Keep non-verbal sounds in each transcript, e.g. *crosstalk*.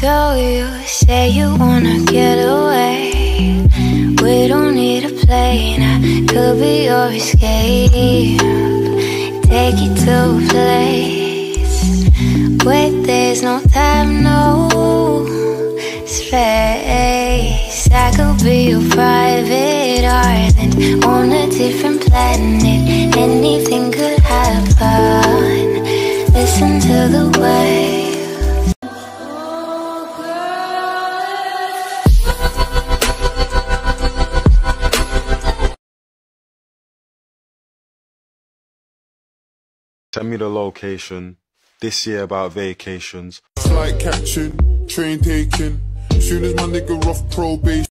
So you say you wanna get away. We don't need a plane, I could be your escape. Take you to a place where there's no time, no space. I could be your private island on a different planet. Anything could happen. Listen to the waves. Send me the location. This year about vacations. Flight catching, train taking. Soon as my nigga off probation.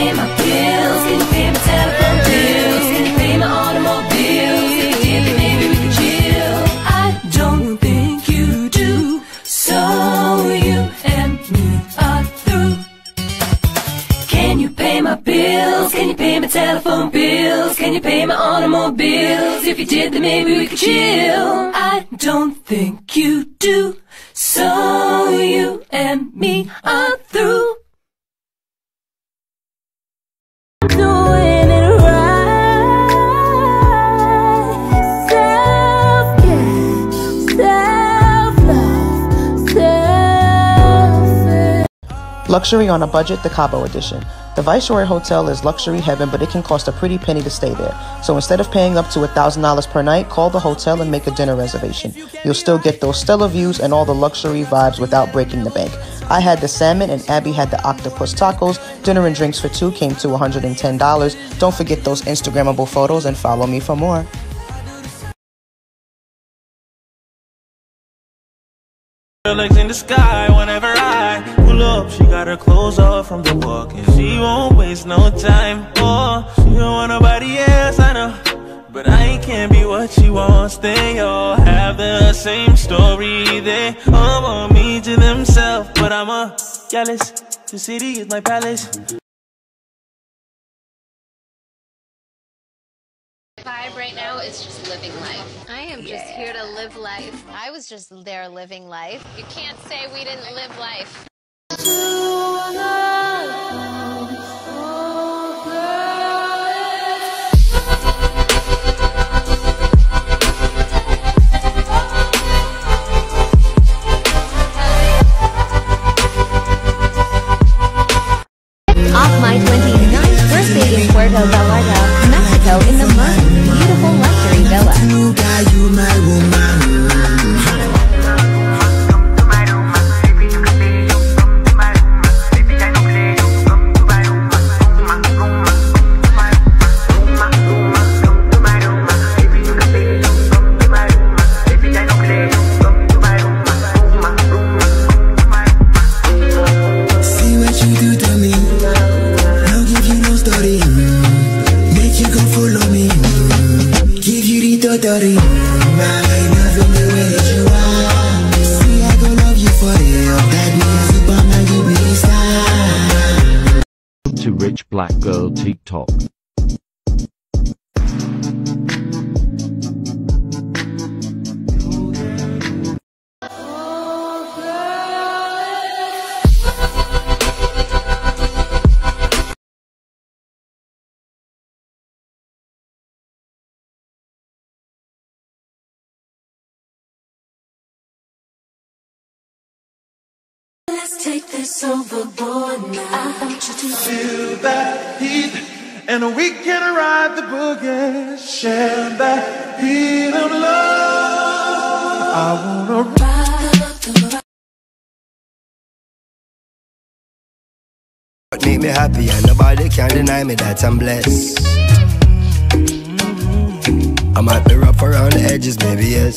Pay my bills? Can you pay my telephone bills? Can you pay my automobiles? If you did, then maybe we could chill. I don't think you do, so you and me are through. Can you pay my bills? Can you pay my telephone bills? Can you pay my automobiles? If you did, then maybe we could chill. I don't think you do, Luxury on a budget, the Cabo edition. The Viceroy Hotel is luxury heaven, but it can cost a pretty penny to stay there. So instead of paying up to $1,000 per night, call the hotel and make a dinner reservation. You'll still get those stellar views and all the luxury vibes without breaking the bank. I had the salmon and Abby had the octopus tacos. Dinner and drinks for two came to $110. Don't forget those Instagrammable photos and follow me for more. Legs in the sky whenever I pull up. She got her clothes off from the walk and she won't waste no time. Oh, she don't want nobody else, I know. But I can't be what she wants. They all have the same story. They all want me to themselves, but I'm a jealous. The city is my palace. vibe right now is just living life. I am just here to live life. I was just there living life. You can't say we didn't live life. Off my 29th birthday in Puerto Vallarta, it's overboard now. I want you to feel that heat, and we can ride the boogie. Share that heat of love. I wanna ride the boogie. What make me happy and nobody can deny me that I'm blessed. I might be rough around the edges, maybe yes.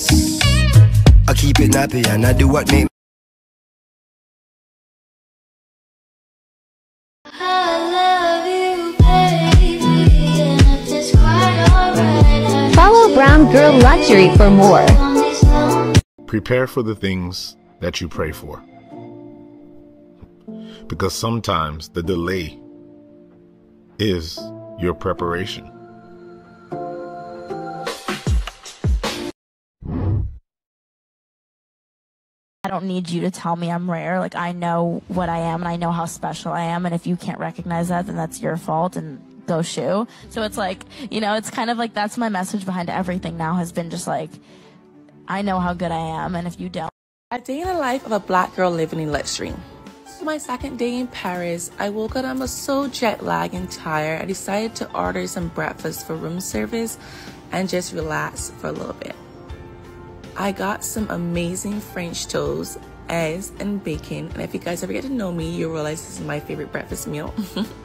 I keep it nappy and I do what me. Follow Girl Luxury for more. Prepare for the things that you pray for. Because sometimes the delay is your preparation. I don't need you to tell me I'm rare. Like I know what I am and I know how special I am. And if you can't recognize that, then that's your fault and go shoe. So it's like, you know, it's kind of like that's my message behind everything now has been just like, I know how good I am. And if you don't. A day in the life of a black girl living in luxury. This is my second day in Paris. I woke up, I was so jet lagged and tired. I decided to order some breakfast for room service and just relax for a little bit. I got some amazing French toast, eggs, and bacon. And if you guys ever get to know me, you'll realize this is my favorite breakfast meal. *laughs*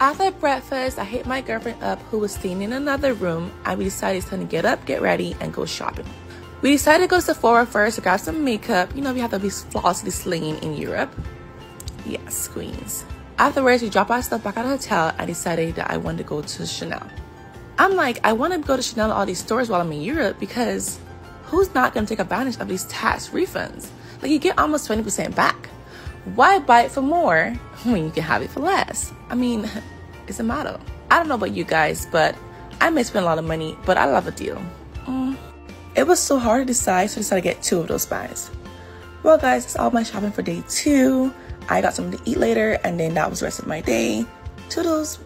After breakfast, I hit my girlfriend up who was staying in another room and we decided it's time to get up, get ready, and go shopping. We decided to go to Sephora first to grab some makeup. You know, we have to be flawlessly slinging in Europe. Yes, queens. Afterwards, we dropped our stuff back at the hotel and decided that I wanted to go to Chanel. I'm like, I want to go to Chanel and all these stores while I'm in Europe because who's not going to take advantage of these tax refunds? Like you get almost 20% back. Why buy it for more *laughs* when you can have it for less? I mean, *laughs* it's a motto. I don't know about you guys, but I may spend a lot of money, but I love a deal. Mm. It was so hard to decide, so I decided to get two of those buys. Well, guys, that's all my shopping for day two. I got something to eat later, and then that was the rest of my day. Toodles.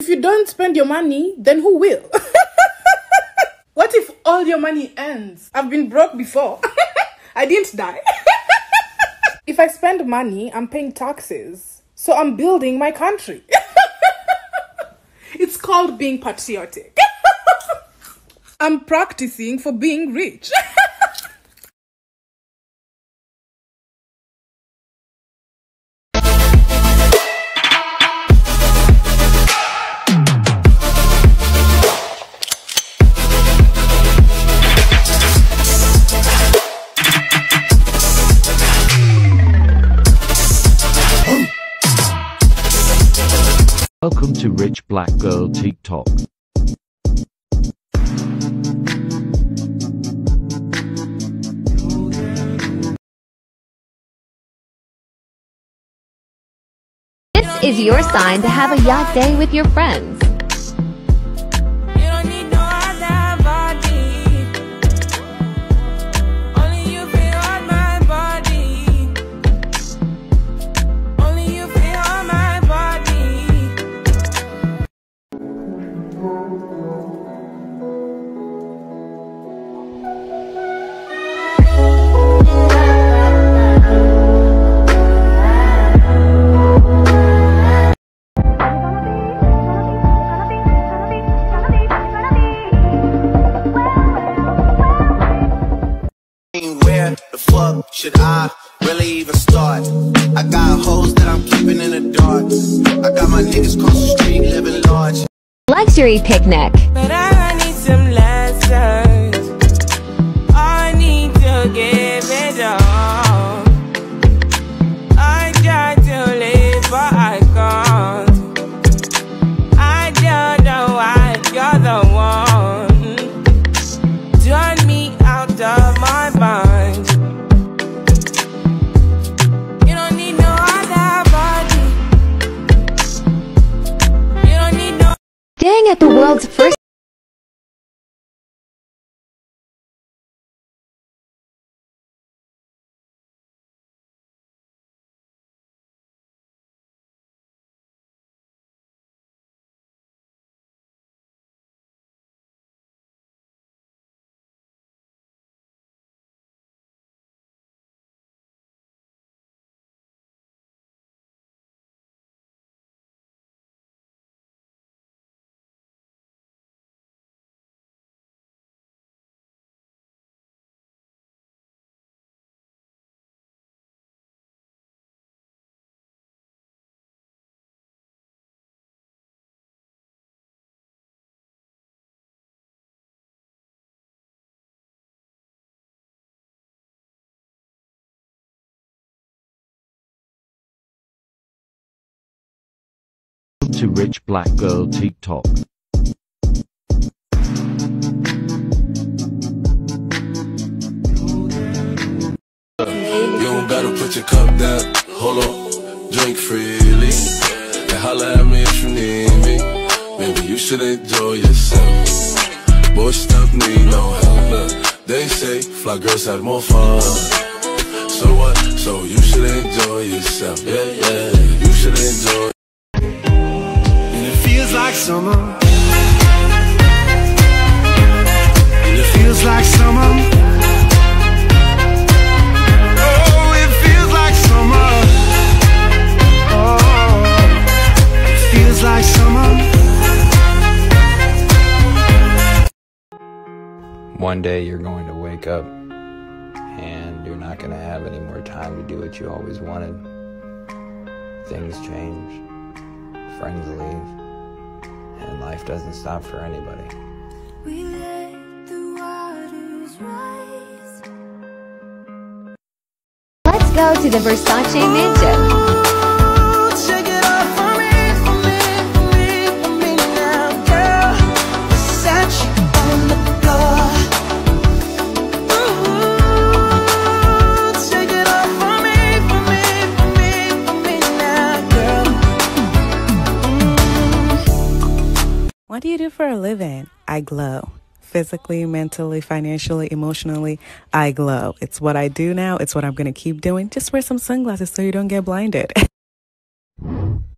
If you don't spend your money, then who will? *laughs* what if all your money ends? I've been broke before. I didn't die. If I spend money, I'm paying taxes. So I'm building my country. *laughs* it's called being patriotic. *laughs* I'm practicing for being rich. *laughs* Black Girl TikTok. This is your sign to have a yacht day with your friends. Really even start? I got hoes that I'm keeping in the dark. I got my niggas cross the street living large. Luxury picnic. To Rich Black Girl TikTok. You don't gotta put your cup down. Hold on, drink freely. And holla at me if you need me. Maybe you should enjoy yourself. Boy, stuff need no help. They say fly girls have more fun. So what? So you should enjoy yourself. Yeah, yeah. You should enjoy. Like summer. And it feels like summer. One day you're going to wake up and you're not going to have any more time to do what you always wanted. Things change, friends leave, and life doesn't stop for anybody. We let the waters rise. Let's go to the Versace Mansion. Do for a living? I glow. Physically, mentally, financially, emotionally, I glow. It's what I do now. It's what I'm going to keep doing. Just wear some sunglasses so you don't get blinded. *laughs*